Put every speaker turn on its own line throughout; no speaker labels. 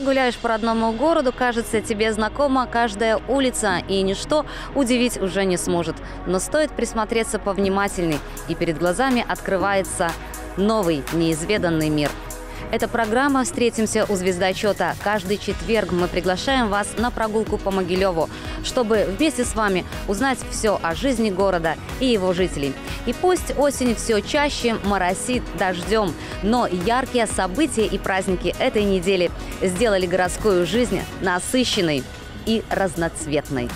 Гуляешь по родному городу, кажется, тебе знакома каждая улица, и ничто удивить уже не сможет. Но стоит присмотреться повнимательней, и перед глазами открывается новый, неизведанный мир – это программа «Встретимся у звездочета». Каждый четверг мы приглашаем вас на прогулку по Могилеву, чтобы вместе с вами узнать все о жизни города и его жителей. И пусть осень все чаще моросит дождем, но яркие события и праздники этой недели сделали городскую жизнь насыщенной и разноцветной.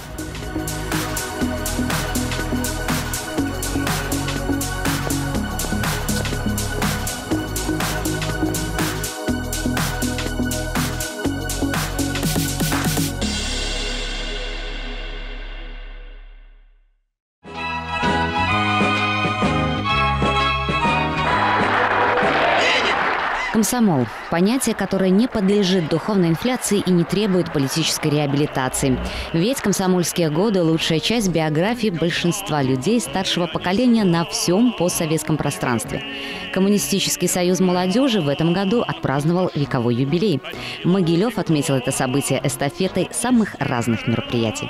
Комсомол – понятие, которое не подлежит духовной инфляции и не требует политической реабилитации. Ведь комсомольские годы – лучшая часть биографии большинства людей старшего поколения на всем постсоветском пространстве. Коммунистический союз молодежи в этом году отпраздновал вековой юбилей. Могилев отметил это событие эстафетой самых разных мероприятий.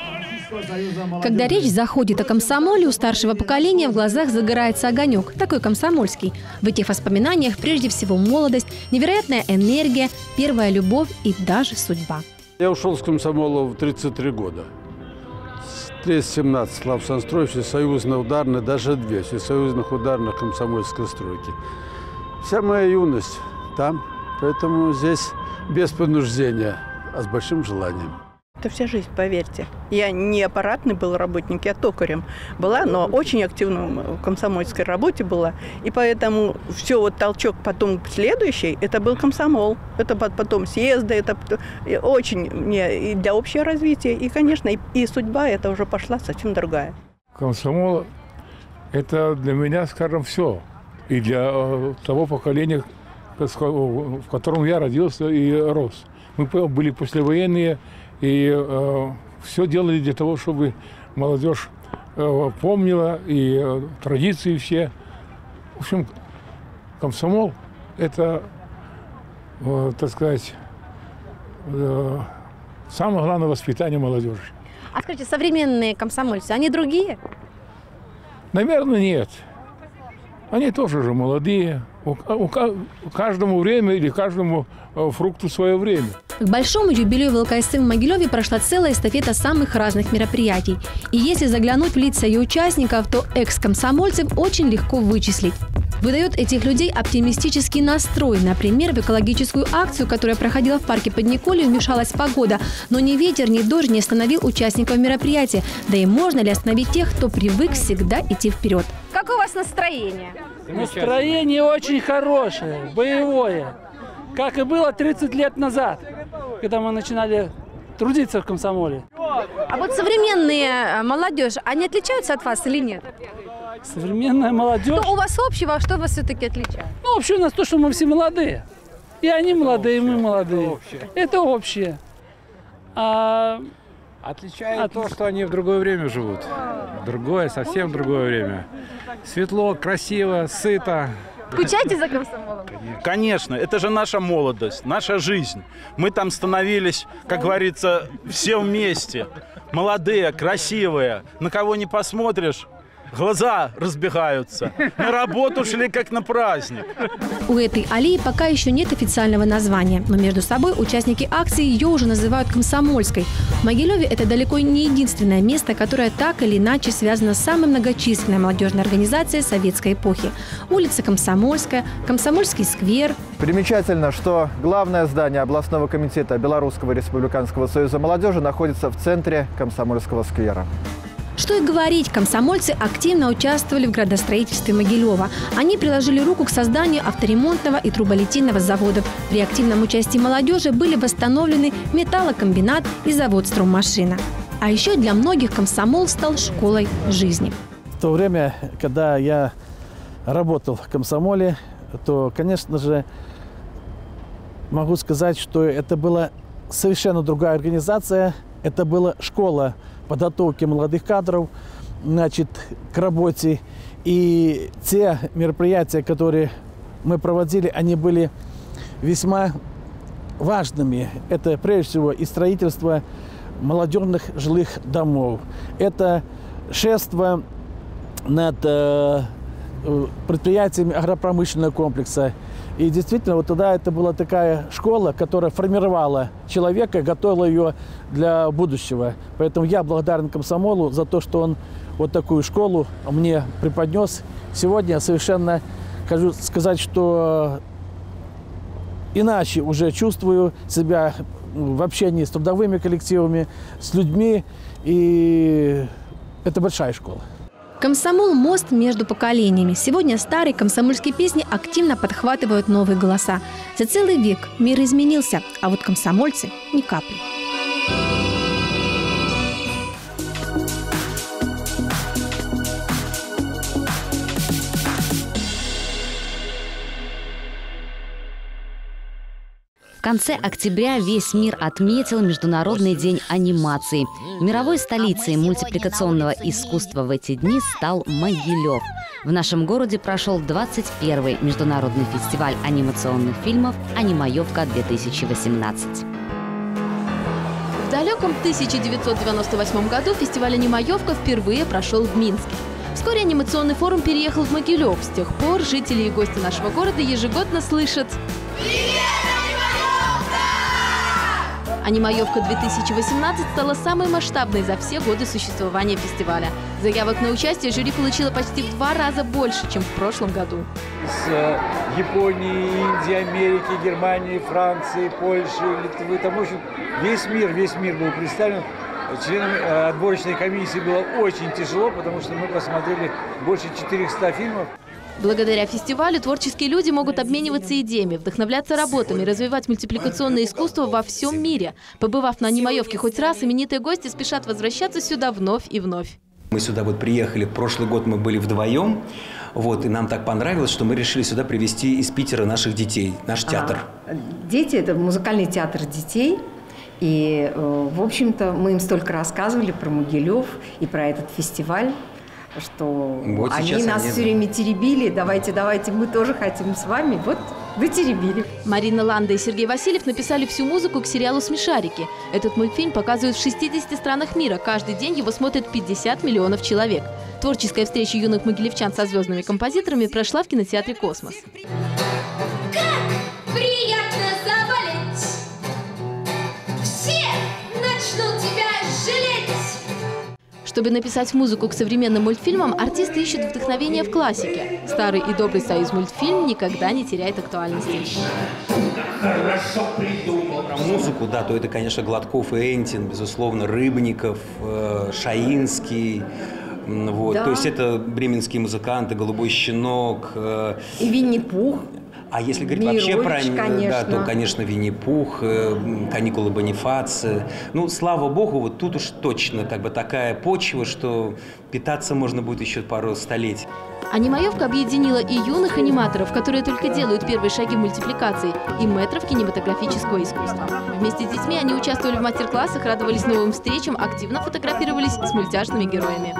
Когда речь заходит о комсомоле, у старшего поколения в глазах загорается огонек, такой комсомольский. В этих воспоминаниях прежде всего молодость, невероятная энергия, первая любовь и даже судьба.
Я ушел с комсомола в 33 года. 317 Славсанстрой, всесоюзно-ударный, даже две всесоюзных ударных комсомольской стройки. Вся моя юность там, поэтому здесь без принуждения, а с большим желанием.
Это вся жизнь, поверьте. Я не аппаратный был работник, я токарем была, но очень активно в комсомольской работе была. И поэтому все вот толчок потом следующий, это был комсомол. Это потом съезды, это очень мне и для общего развития. И, конечно, и, и судьба это уже пошла совсем другая.
Комсомол – это для меня, скажем, все. И для э, того поколения, в котором я родился и рос. Мы были послевоенные и э, все делали для того, чтобы молодежь э, помнила и э, традиции все. В общем, комсомол – это, э, так сказать, э, самое главное воспитание молодежи.
А скажите, современные комсомольцы, они другие?
Наверное, нет. Они тоже уже молодые. У, каждому время или каждому э, фрукту свое время.
К большому юбилею в в Могилеве прошла целая эстафета самых разных мероприятий. И если заглянуть в лица ее участников, то экс-комсомольцев очень легко вычислить. Выдает этих людей оптимистический настрой. Например, в экологическую акцию, которая проходила в парке под Николью, вмешалась погода. Но ни ветер, ни дождь не остановил участников мероприятия. Да и можно ли остановить тех, кто привык всегда идти вперед?
Как у вас настроение?
Настроение очень хорошее, боевое. Как и было 30 лет назад, когда мы начинали трудиться в комсомоле.
А вот современные э, молодежь, они отличаются от вас или нет?
Современная молодежь.
Что у вас общего, а что вас все-таки отличает?
Ну, общее у нас то, что мы все молодые. И они молодые, и мы молодые. Это общее.
А Отличает От... то, что они в другое время живут. Другое, совсем другое время. Светло, красиво, сыто.
Скучаете за комсомолом?
Конечно, это же наша молодость, наша жизнь. Мы там становились, как говорится, все вместе. Молодые, красивые. На кого не посмотришь, глаза разбегаются. На работу шли как на праздник.
У этой аллеи пока еще нет официального названия, но между собой участники акции ее уже называют комсомольской. В Могилеве это далеко не единственное место, которое так или иначе связано с самой многочисленной молодежной организацией советской эпохи. Улица Комсомольская, Комсомольский сквер.
Примечательно, что главное здание областного комитета Белорусского республиканского союза молодежи находится в центре Комсомольского сквера.
Что и говорить, комсомольцы активно участвовали в градостроительстве Могилева. Они приложили руку к созданию авторемонтного и труболитейного заводов. При активном участии молодежи были восстановлены металлокомбинат и завод «Строймашина». А еще для многих комсомол стал школой жизни.
В то время, когда я работал в комсомоле, то, конечно же, могу сказать, что это была совершенно другая организация. Это была школа подготовки молодых кадров значит, к работе. И те мероприятия, которые мы проводили, они были весьма важными. Это прежде всего и строительство молодежных жилых домов. Это шество над э, э, предприятиями агропромышленного комплекса. И действительно, вот тогда это была такая школа, которая формировала человека, готовила ее для будущего. Поэтому я благодарен комсомолу за то, что он вот такую школу мне преподнес. Сегодня совершенно хочу сказать, что иначе уже чувствую себя в общении с трудовыми коллективами, с людьми. И это большая школа.
Комсомол – мост между поколениями. Сегодня старые комсомольские песни активно подхватывают новые голоса. За целый век мир изменился, а вот комсомольцы – ни капли.
Конце октября весь мир отметил Международный день анимации. Мировой столицей мультипликационного искусства в эти дни стал Могилев. В нашем городе прошел 21-й Международный фестиваль анимационных фильмов «Анимаевка-2018».
В далеком 1998 году фестиваль «Анимаевка» впервые прошел в Минске. Вскоре анимационный форум переехал в Могилев. С тех пор жители и гости нашего города ежегодно слышат «Привет!» «Анимаевка-2018» стала самой масштабной за все годы существования фестиваля. Заявок на участие жюри получило почти в два раза больше, чем в прошлом году.
Из э, Японии, Индии, Америки, Германии, Франции, Польши, Литвы, там, в общем, весь мир, весь мир был представлен. Членам э, отборочной комиссии было очень тяжело, потому что мы посмотрели больше 400 фильмов.
Благодаря фестивалю творческие люди могут обмениваться идеями, вдохновляться работами, развивать мультипликационное искусство во всем мире. Побывав на Анимаевке хоть раз, именитые гости спешат возвращаться сюда вновь и вновь.
Мы сюда вот приехали, прошлый год мы были вдвоем, вот, и нам так понравилось, что мы решили сюда привезти из Питера наших детей, наш театр.
А, дети – это музыкальный театр детей. И, э, в общем-то, мы им столько рассказывали про Могилев и про этот фестиваль что вот они нас они... все время теребили, давайте, давайте, мы тоже хотим с вами, вот вы теребили.
Марина Ланда и Сергей Васильев написали всю музыку к сериалу «Смешарики». Этот мультфильм показывают в 60 странах мира, каждый день его смотрят 50 миллионов человек. Творческая встреча юных могилевчан со звездными композиторами прошла в кинотеатре «Космос». Как приятно заболеть! Все начнут тебя! Чтобы написать музыку к современным мультфильмам, артисты ищут вдохновение в классике. Старый и добрый союз мультфильм никогда не теряет актуальности.
Про музыку, да, то это, конечно, Гладков и Энтин, безусловно, Рыбников, э, Шаинский. Вот. Да. То есть это бременские музыканты, «Голубой щенок».
Э, и Винни-Пух.
А если говорить вообще про конечно. Да, то, конечно, Винни-Пух, э, каникулы Бонифация. Ну, слава богу, вот тут уж точно как бы такая почва, что питаться можно будет еще пару столетий.
Анимаевка объединила и юных аниматоров, которые только делают первые шаги мультипликации, и метров кинематографического искусства. Вместе с детьми они участвовали в мастер-классах, радовались новым встречам, активно фотографировались с мультяшными героями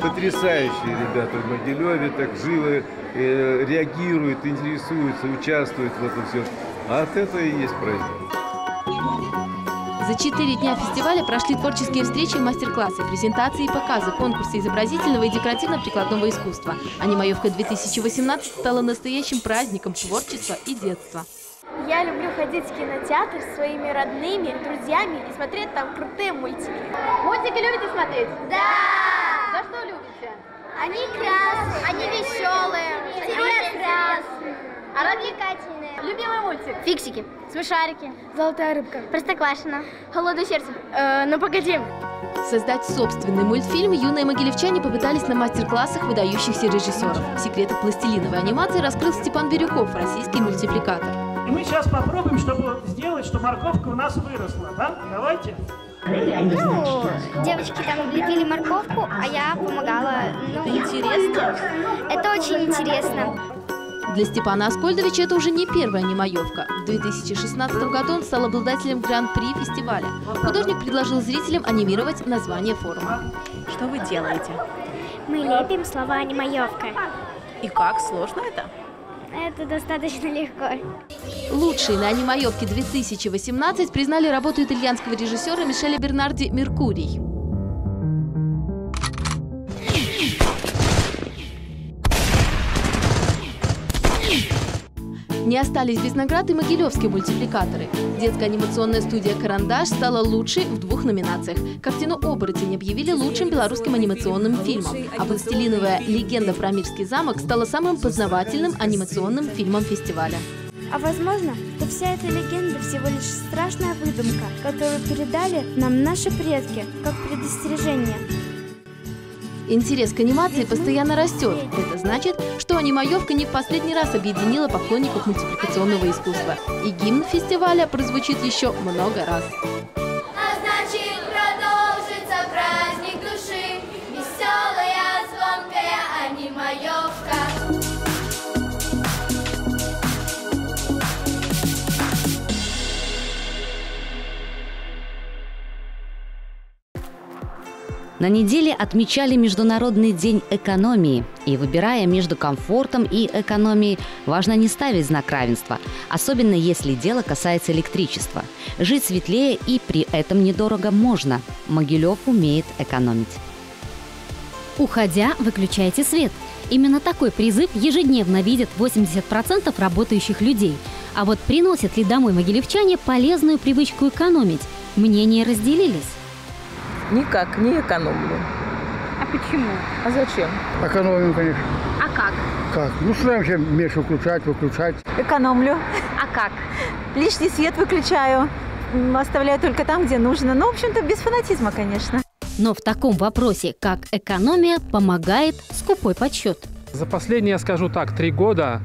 потрясающие ребята в Могилеве, так живо э, реагируют, интересуются, участвуют в этом всем. А от этого и есть праздник.
За четыре дня фестиваля прошли творческие встречи и мастер-классы, презентации и показы, конкурсы изобразительного и декоративно-прикладного искусства. Анимаевка-2018 стала настоящим праздником творчества и детства.
Я люблю ходить в кинотеатр с своими родными, друзьями и смотреть там крутые мультики. Мультики любите смотреть? Да! Они красные, они веселые, интересные, а развлекательные. Любимый мультик? Фиксики, смешарики, золотая рыбка, простоквашино, холодное сердце. Э, ну погоди.
Создать собственный мультфильм юные могилевчане попытались на мастер-классах выдающихся режиссеров. Секреты пластилиновой анимации раскрыл Степан Бирюков, российский мультипликатор.
И мы сейчас попробуем, чтобы сделать, что морковка у нас выросла, да? Давайте.
Ну, девочки там лепили морковку, а я помогала. Ну, интересно. Это очень интересно.
Для Степана Аскольдовича это уже не первая анимаевка. В 2016 году он стал обладателем гран-при фестиваля. Художник предложил зрителям анимировать название форума.
Что вы делаете?
Мы лепим слова анимаевка.
И как? Сложно это?
Это достаточно легко.
Лучшей на анимаевке 2018 признали работу итальянского режиссера Мишеля Бернарди «Меркурий». Не остались без наград и могилевские мультипликаторы. Детская анимационная студия «Карандаш» стала лучшей в двух номинациях. Картину «Оборотень» объявили лучшим белорусским анимационным фильмом, а «Пластилиновая легенда про Мирский замок» стала самым познавательным анимационным фильмом фестиваля.
А возможно, что вся эта легенда всего лишь страшная выдумка, которую передали нам наши предки, как предостережение.
Интерес к анимации постоянно растет. Это значит, что анимаевка не в последний раз объединила поклонников мультипликационного искусства. И гимн фестиваля прозвучит еще много раз.
На неделе отмечали Международный день экономии. И выбирая между комфортом и экономией, важно не ставить знак равенства, особенно если дело касается электричества. Жить светлее и при этом недорого можно. Могилев умеет экономить.
Уходя, выключайте свет. Именно такой призыв ежедневно видят 80% работающих людей. А вот приносят ли домой могилевчане полезную привычку экономить? Мнения разделились.
Никак не экономлю.
А почему?
А зачем?
Экономим, конечно. А как?
Как?
Ну, стараемся меньше выключать, выключать.
Экономлю.
А как?
Лишний свет выключаю. Оставляю только там, где нужно. Ну, в общем-то, без фанатизма, конечно.
Но в таком вопросе, как экономия, помогает скупой подсчет.
За последние, я скажу так, три года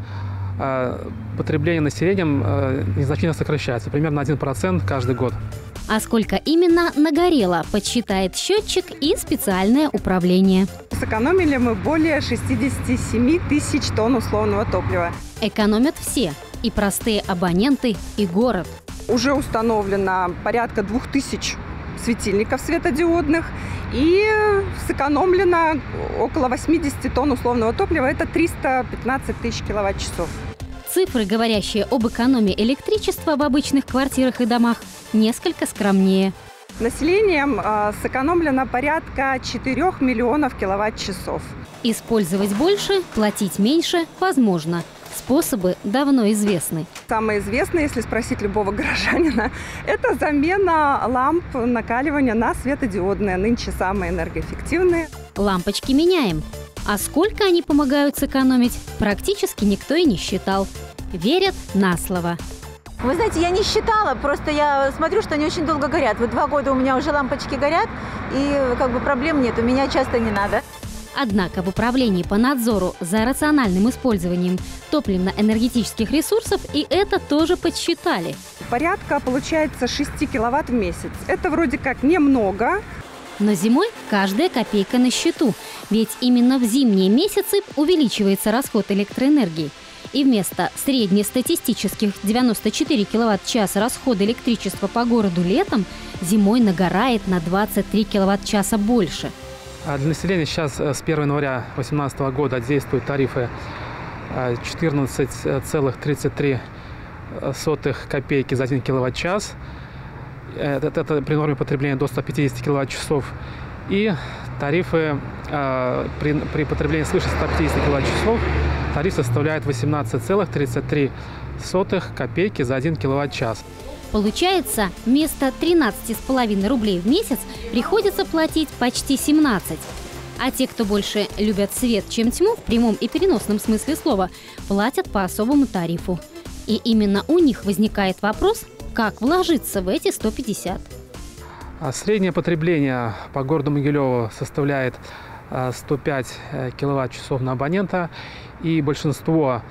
э, потребление населением э, незначительно сокращается, примерно 1% каждый год.
А сколько именно нагорело, подсчитает счетчик и специальное управление.
Сэкономили мы более 67 тысяч тонн условного топлива.
Экономят все – и простые абоненты, и город.
Уже установлено порядка двух тысяч светильников светодиодных и сэкономлено около 80 тонн условного топлива. Это 315 тысяч киловатт-часов.
Цифры, говорящие об экономии электричества в обычных квартирах и домах, несколько скромнее.
Населением э, сэкономлено порядка 4 миллионов киловатт-часов.
Использовать больше, платить меньше возможно. Способы давно известны.
Самое известное, если спросить любого горожанина, это замена ламп накаливания на светодиодные. Нынче самые энергоэффективные.
Лампочки меняем. А сколько они помогают сэкономить, практически никто и не считал. Верят на слово.
Вы знаете, я не считала, просто я смотрю, что они очень долго горят. Вот два года у меня уже лампочки горят, и как бы проблем нет, у меня часто не надо.
Однако в управлении по надзору за рациональным использованием топливно-энергетических ресурсов и это тоже подсчитали.
Порядка получается 6 киловатт в месяц. Это вроде как немного.
Но зимой каждая копейка на счету, ведь именно в зимние месяцы увеличивается расход электроэнергии – и вместо среднестатистических 94 киловатт-часа расхода электричества по городу летом зимой нагорает на 23 киловатт-часа больше.
А для населения сейчас э, с 1 января 2018 года действуют тарифы 14,33 э, копейки за 1 киловатт-час. Это, это, при норме потребления до 150 киловатт-часов. И тарифы э, при, при потреблении свыше 150 киловатт-часов тариф составляет 18,33 копейки за 1 киловатт-час.
Получается, вместо 13,5 рублей в месяц приходится платить почти 17. А те, кто больше любят свет, чем тьму, в прямом и переносном смысле слова, платят по особому тарифу. И именно у них возникает вопрос, как вложиться в эти 150.
А среднее потребление по городу Могилеву составляет 105 э, киловатт-часов на абонента, и большинство,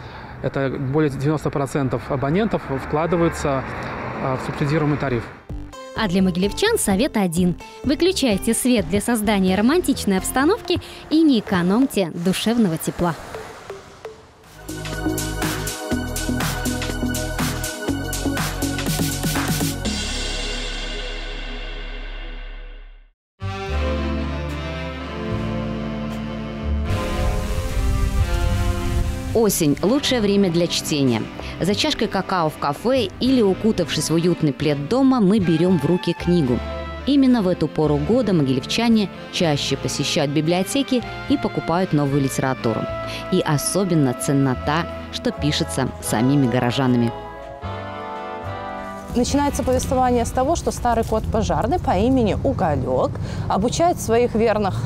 это более 90% абонентов, вкладываются э, в субсидируемый тариф.
А для могилевчан совет один. Выключайте свет для создания романтичной обстановки и не экономьте душевного тепла.
Осень – лучшее время для чтения. За чашкой какао в кафе или укутавшись в уютный плед дома, мы берем в руки книгу. Именно в эту пору года могилевчане чаще посещают библиотеки и покупают новую литературу. И особенно ценна та, что пишется самими горожанами.
Начинается повествование с того, что старый кот пожарный по имени Уголек обучает своих верных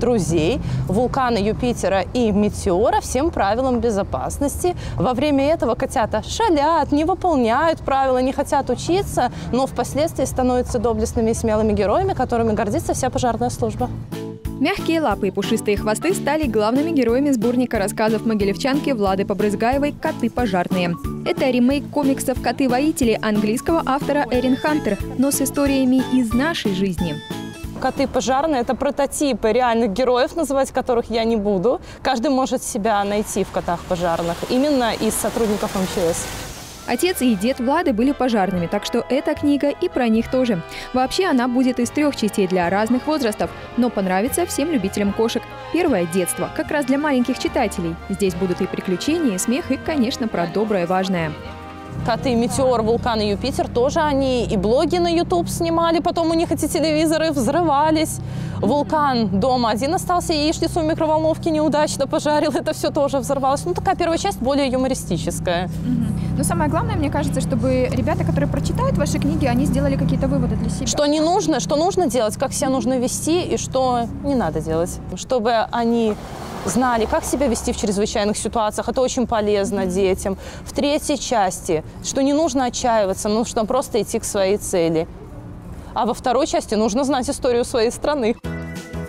друзей, вулкана Юпитера и метеора всем правилам безопасности. Во время этого котята шалят, не выполняют правила, не хотят учиться, но впоследствии становятся доблестными и смелыми героями, которыми гордится вся пожарная служба.
Мягкие лапы и пушистые хвосты стали главными героями сборника рассказов могилевчанки Влады Побрызгаевой «Коты пожарные». Это ремейк комиксов «Коты-воители» английского автора Эрин Хантер, но с историями из нашей жизни.
Коты пожарные – это прототипы реальных героев, называть которых я не буду. Каждый может себя найти в котах пожарных, именно из сотрудников МЧС.
Отец и дед Влады были пожарными, так что эта книга и про них тоже. Вообще она будет из трех частей для разных возрастов, но понравится всем любителям кошек. Первое – детство, как раз для маленьких читателей. Здесь будут и приключения, и смех, и, конечно, про доброе важное
коты Метеор, Вулкан и Юпитер, тоже они и блоги на YouTube снимали, потом у них эти телевизоры взрывались. Вулкан дома один остался, яичницу в микроволновке неудачно пожарил, это все тоже взорвалось. Ну, такая первая часть более юмористическая.
Но самое главное, мне кажется, чтобы ребята, которые прочитают ваши книги, они сделали какие-то выводы для себя.
Что не нужно, что нужно делать, как себя нужно вести и что не надо делать. Чтобы они знали, как себя вести в чрезвычайных ситуациях. Это очень полезно детям. В третьей части, что не нужно отчаиваться, нужно просто идти к своей цели. А во второй части нужно знать историю своей страны.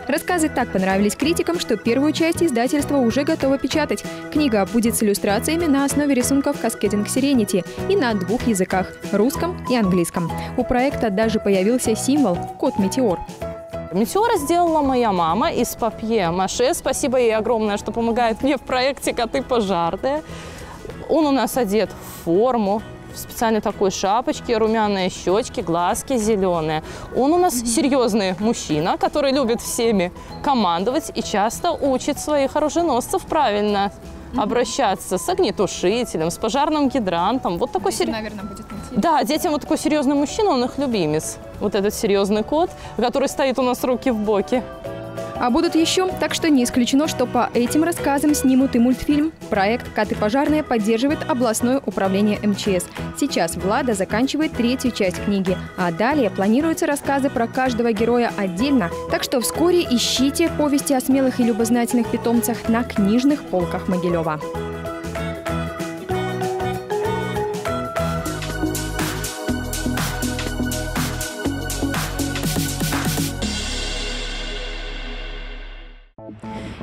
Рассказы так понравились критикам, что первую часть издательства уже готово печатать. Книга будет с иллюстрациями на основе рисунков Cascading Serenity и на двух языках – русском и английском. У проекта даже появился символ – код метеор.
Метеора сделала моя мама из папье-маше. Спасибо ей огромное, что помогает мне в проекте «Коты пожарные». Он у нас одет в форму, в специальной такой шапочке, румяные щечки, глазки зеленые. Он у нас серьезный мужчина, который любит всеми командовать и часто учит своих оруженосцев правильно обращаться с огнетушителем, с пожарным гидрантом. Вот такой
сер... наверное, будет интересно.
Да, детям вот такой серьезный мужчина, он их любимец. Вот этот серьезный кот, который стоит у нас руки в боки.
А будут еще, так что не исключено, что по этим рассказам снимут и мультфильм. Проект «Коты пожарные» поддерживает областное управление МЧС. Сейчас Влада заканчивает третью часть книги, а далее планируются рассказы про каждого героя отдельно. Так что вскоре ищите повести о смелых и любознательных питомцах на книжных полках Могилева.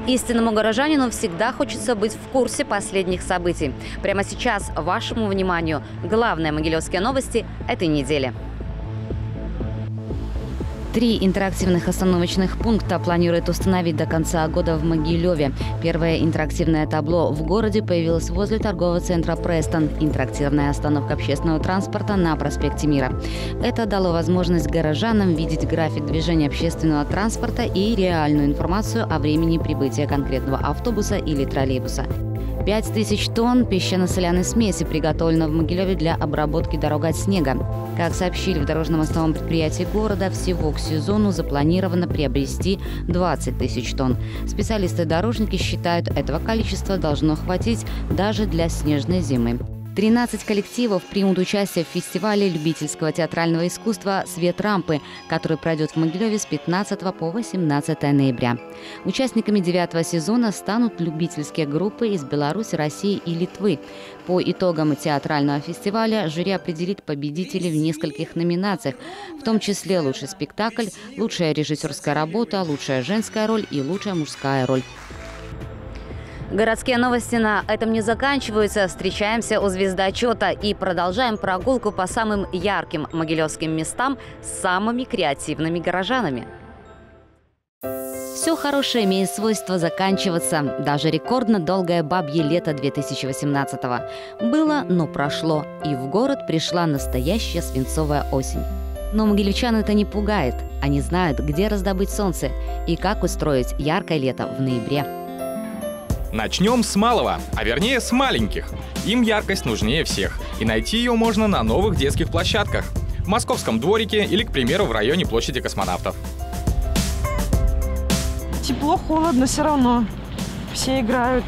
Истинному горожанину всегда хочется быть в курсе последних событий. Прямо сейчас вашему вниманию главные могилевские новости этой недели. Три интерактивных остановочных пункта планируют установить до конца года в Могилеве. Первое интерактивное табло в городе появилось возле торгового центра «Престон». Интерактивная остановка общественного транспорта на проспекте Мира. Это дало возможность горожанам видеть график движения общественного транспорта и реальную информацию о времени прибытия конкретного автобуса или троллейбуса. 5000 тонн песчано-соляной смеси приготовлено в Могилеве для обработки дорог от снега. Как сообщили в дорожно-мостовом предприятии города, всего к сезону запланировано приобрести 20 тысяч тонн. Специалисты-дорожники считают, этого количества должно хватить даже для снежной зимы. 13 коллективов примут участие в фестивале любительского театрального искусства «Свет рампы», который пройдет в Могилеве с 15 по 18 ноября. Участниками девятого сезона станут любительские группы из Беларуси, России и Литвы. По итогам театрального фестиваля жюри определит победителей в нескольких номинациях, в том числе лучший спектакль, лучшая режиссерская работа, лучшая женская роль и лучшая мужская роль. Городские новости на этом не заканчиваются. Встречаемся у звездочета и продолжаем прогулку по самым ярким могилевским местам с самыми креативными горожанами. Все хорошее имеет свойство заканчиваться. Даже рекордно долгое бабье лето 2018-го. Было, но прошло. И в город пришла настоящая свинцовая осень. Но могилевчан это не пугает. Они знают, где раздобыть солнце и как устроить яркое лето в ноябре.
Начнем с малого, а вернее с маленьких. Им яркость нужнее всех, и найти ее можно на новых детских площадках. В московском дворике или, к примеру, в районе площади космонавтов.
Тепло, холодно все равно. Все играют.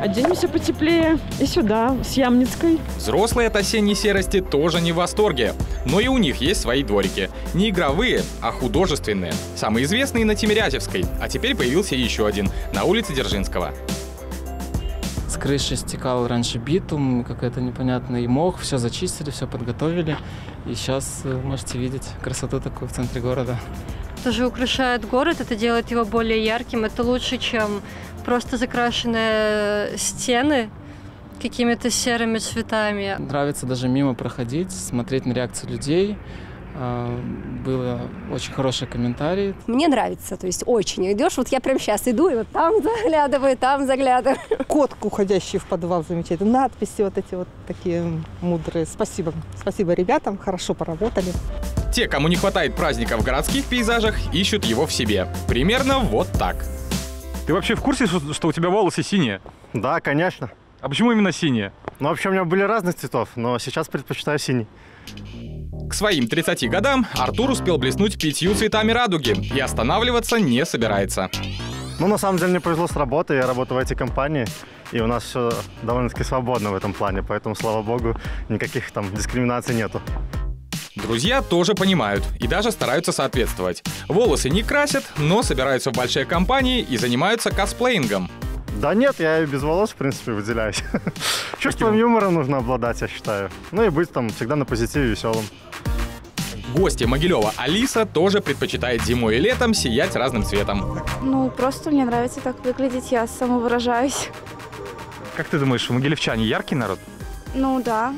Оденемся потеплее и сюда, с Ямницкой.
Взрослые от осенней серости тоже не в восторге. Но и у них есть свои дворики. Не игровые, а художественные. Самый известный на Тимирязевской, а теперь появился еще один, на улице Дзержинского.
С крыши стекал раньше битум, какая-то непонятный мох, все зачистили, все подготовили. И сейчас э, можете видеть красоту такую в центре города.
Тоже украшает город, это делает его более ярким. Это лучше, чем просто закрашенные стены какими-то серыми цветами.
Нравится даже мимо проходить, смотреть на реакцию людей. А, было очень хороший комментарий.
Мне нравится, то есть очень. Идешь, вот я прямо сейчас иду, и вот там заглядываю, там заглядываю.
Кот, уходящий в подвал, замечательно. Надписи вот эти вот такие мудрые. Спасибо. Спасибо ребятам, хорошо поработали.
Те, кому не хватает праздника в городских пейзажах, ищут его в себе. Примерно вот так.
Ты вообще в курсе, что у тебя волосы синие?
Да, конечно.
А почему именно синие?
Ну, вообще, у меня были разных цветов, но сейчас предпочитаю синий.
К своим 30 годам Артур успел блеснуть пятью цветами радуги и останавливаться не собирается.
Ну, на самом деле, мне повезло с работой. Я работаю в этой компании, и у нас все довольно-таки свободно в этом плане, поэтому, слава богу, никаких там дискриминаций нету.
Друзья тоже понимают и даже стараются соответствовать. Волосы не красят, но собираются в большие компании и занимаются косплеингом.
Да нет, я и без волос, в принципе, выделяюсь. Чувством юмора нужно обладать, я считаю. Ну и быть там всегда на позитиве веселым.
Гости Могилева Алиса тоже предпочитает зимой и летом сиять разным цветом.
Ну, просто мне нравится так выглядеть, я самовыражаюсь.
Как ты думаешь, могилевчане яркий народ?
Ну да,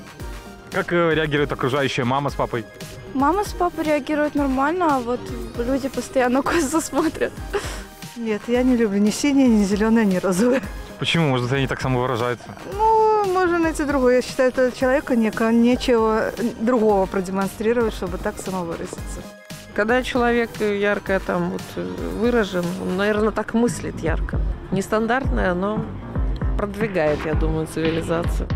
как э, реагирует окружающая мама с папой?
Мама с папой реагируют нормально, а вот люди постоянно косо смотрят.
Нет, я не люблю ни синие, ни зеленые, ни розовые.
Почему? Может, они так самовыражаются?
Ну, можно найти другое. Я считаю, что человеку не, нечего другого продемонстрировать, чтобы так самовыразиться.
Когда человек ярко там вот выражен, он, наверное, так мыслит ярко. Нестандартное, но продвигает, я думаю, цивилизацию.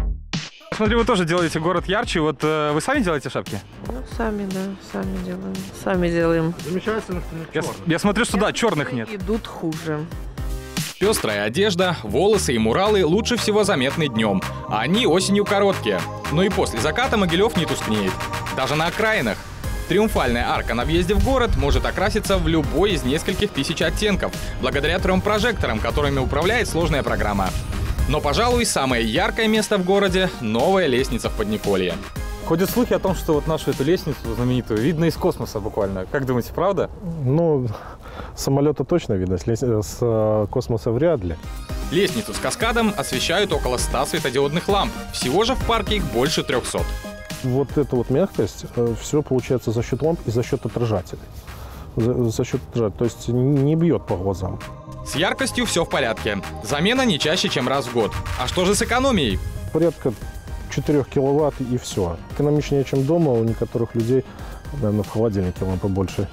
Смотри, вы тоже делаете город ярче. Вот э, вы сами делаете шапки?
Ну, сами, да, сами делаем. Сами делаем.
Замечательно, что
нет я, я смотрю, что да, черных нет.
Идут хуже.
Пестрая одежда, волосы и муралы лучше всего заметны днем, а они осенью короткие. Но и после заката Могилев не тускнеет. Даже на окраинах. Триумфальная арка на въезде в город может окраситься в любой из нескольких тысяч оттенков, благодаря трем прожекторам, которыми управляет сложная программа. Но, пожалуй, самое яркое место в городе – новая лестница в Подниколье.
Ходят слухи о том, что вот нашу эту лестницу знаменитую видно из космоса буквально. Как думаете, правда?
Ну, самолета точно видно, с, с э, космоса вряд ли.
Лестницу с каскадом освещают около 100 светодиодных ламп. Всего же в парке их больше 300.
Вот эта вот мягкость, э, все получается за счет ламп и за счет отражателей. За, за счет отражателей, то есть не бьет по глазам.
С яркостью все в порядке. Замена не чаще, чем раз в год. А что же с экономией?
Порядка 4 киловатт и все. Экономичнее, чем дома. У некоторых людей, наверное, в холодильнике лампы больше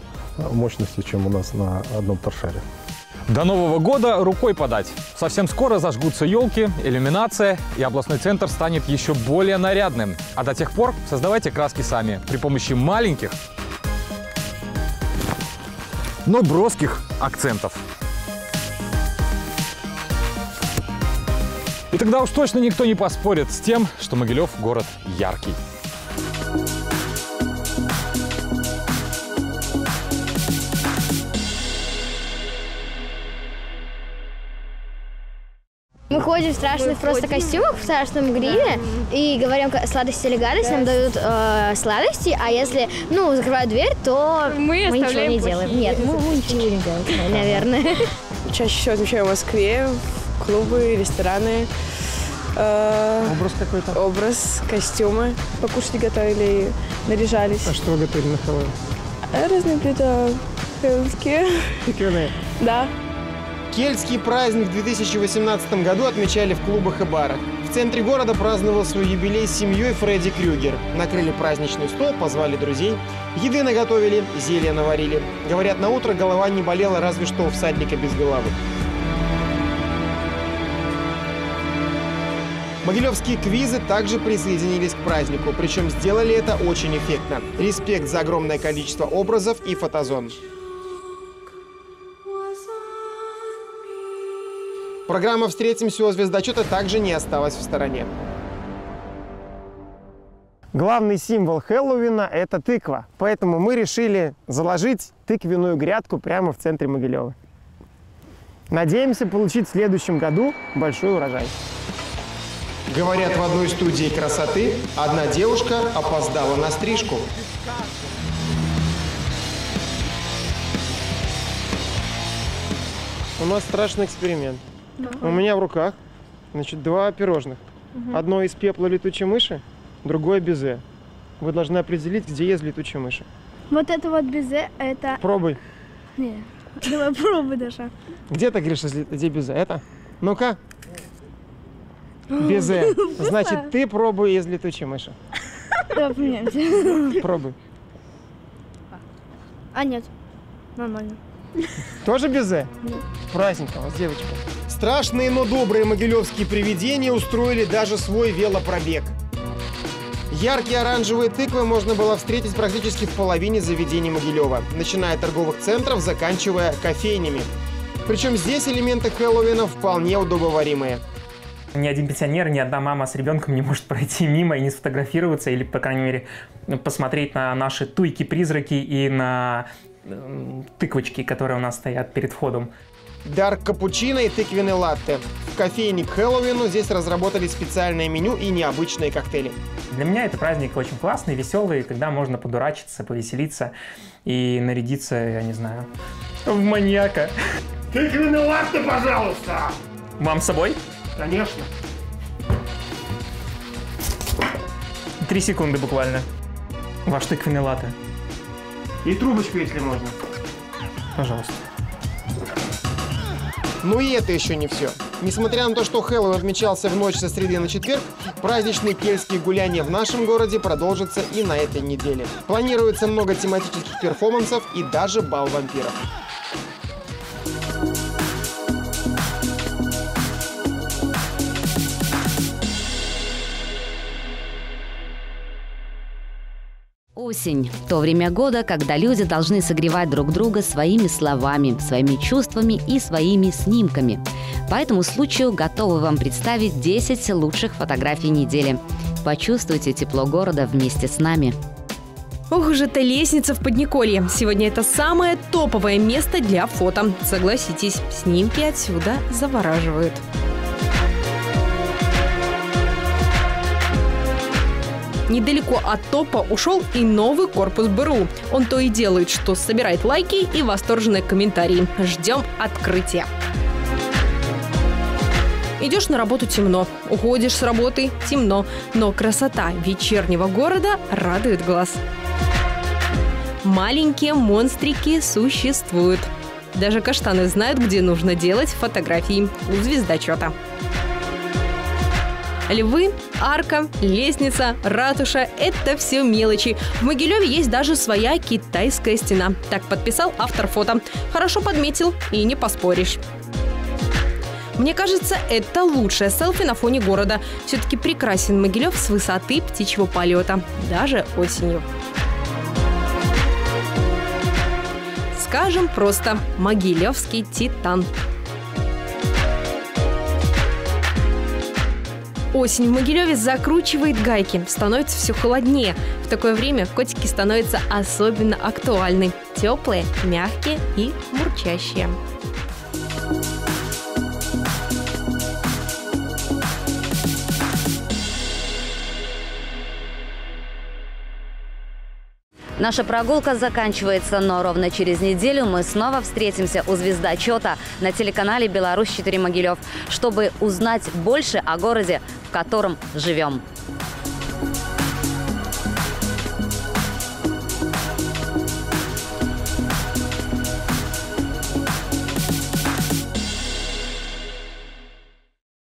мощности, чем у нас на одном торшере.
До Нового года рукой подать. Совсем скоро зажгутся елки, иллюминация, и областной центр станет еще более нарядным. А до тех пор создавайте краски сами при помощи маленьких, но броских акцентов. И тогда уж точно никто не поспорит с тем, что Могилев город яркий.
Мы ходим в страшных Мы просто ходим. костюмах, в страшном гриме да. и говорим сладости или гадость, да. нам дают э, сладости, а если, ну, закрывают дверь, то мы, мы ничего не делаем. Нет, мы, мы ничего не делаем, наверное.
Чаще всего отмечаю в Москве, клубы, рестораны. Э,
образ какой-то?
Образ, костюмы. Покушать готовили, наряжались.
А что готовили на Хэллоуин?
Разные блюда хэллоуинские. Да.
Кельтский праздник в 2018 году отмечали в клубах и барах. В центре города праздновал свой юбилей с семьей Фредди Крюгер. Накрыли праздничный стол, позвали друзей. Еды наготовили, зелья наварили. Говорят, на утро голова не болела разве что у всадника без головы. Могилевские квизы также присоединились к празднику, причем сделали это очень эффектно. Респект за огромное количество образов и фотозон. Программа «Встретимся у звездочета» также не осталась в стороне. Главный символ Хэллоуина – это тыква. Поэтому мы решили заложить тыквенную грядку прямо в центре Могилева. Надеемся получить в следующем году большой урожай. Говорят, в одной студии красоты одна девушка опоздала на стрижку. У нас страшный эксперимент. У меня в руках, значит, два пирожных.
Мгм.
Одно из пепла летучей мыши, другое безе. Вы должны определить, где есть летучая мыши.
Вот это вот безе, это...
Пробуй.
Не, давай пробуй, Даша.
Где ты если- где безе? Это? Ну-ка. Безе. Значит, ты пробуй из летучей мыши.
Давай поменяемся.
Пробуй.
А, нет. Нормально.
Тоже безе?
Нет.
Праздненько у вас, девочка. Страшные, но добрые могилевские привидения устроили даже свой велопробег. Яркие оранжевые тыквы можно было встретить практически в половине заведений Могилева, начиная от торговых центров, заканчивая кофейнями. Причем здесь элементы Хэллоуина вполне удобоваримые.
Ни один пенсионер, ни одна мама с ребенком не может пройти мимо и не сфотографироваться, или, по крайней мере, посмотреть на наши туйки-призраки и на тыквочки, которые у нас стоят перед входом.
Дарк капучино и тыквенный латте. В кофейне к Хэллоуину здесь разработали специальное меню и необычные коктейли.
Для меня это праздник очень классный, веселый, когда можно подурачиться, повеселиться и нарядиться, я не знаю, в маньяка.
Тыквенный латте, пожалуйста!
Вам с собой?
Конечно.
Три секунды буквально. Ваш тыквенный латте.
И трубочку, если можно.
Пожалуйста.
Ну и это еще не все. Несмотря на то, что Хэллоуин отмечался в ночь со среды на четверг, праздничные кельтские гуляния в нашем городе продолжатся и на этой неделе. Планируется много тематических перформансов и даже бал вампиров.
Осень – то время года, когда люди должны согревать друг друга своими словами, своими чувствами и своими снимками. По этому случаю готовы вам представить 10 лучших фотографий недели. Почувствуйте тепло города вместе с нами.
Ох уж эта лестница в Подниколье. Сегодня это самое топовое место для фото. Согласитесь, снимки отсюда завораживают. Недалеко от топа ушел и новый корпус БРУ. Он то и делает, что собирает лайки и восторженные комментарии. Ждем открытия. Идешь на работу темно, уходишь с работы темно, но красота вечернего города радует глаз. Маленькие монстрики существуют. Даже каштаны знают, где нужно делать фотографии у звездочета. Львы, арка, лестница, ратуша – это все мелочи. В Могилеве есть даже своя китайская стена. Так подписал автор фото. Хорошо подметил и не поспоришь. Мне кажется, это лучшее селфи на фоне города. Все-таки прекрасен Могилев с высоты птичьего полета, даже осенью. Скажем просто, Могилевский титан. Осень в Могилеве закручивает гайки, становится все холоднее. В такое время котики становятся особенно актуальны. Теплые, мягкие и мурчащие.
Наша прогулка заканчивается, но ровно через неделю мы снова встретимся у звездочета на телеканале «Беларусь-4 Могилев», чтобы узнать больше о городе, в котором живем.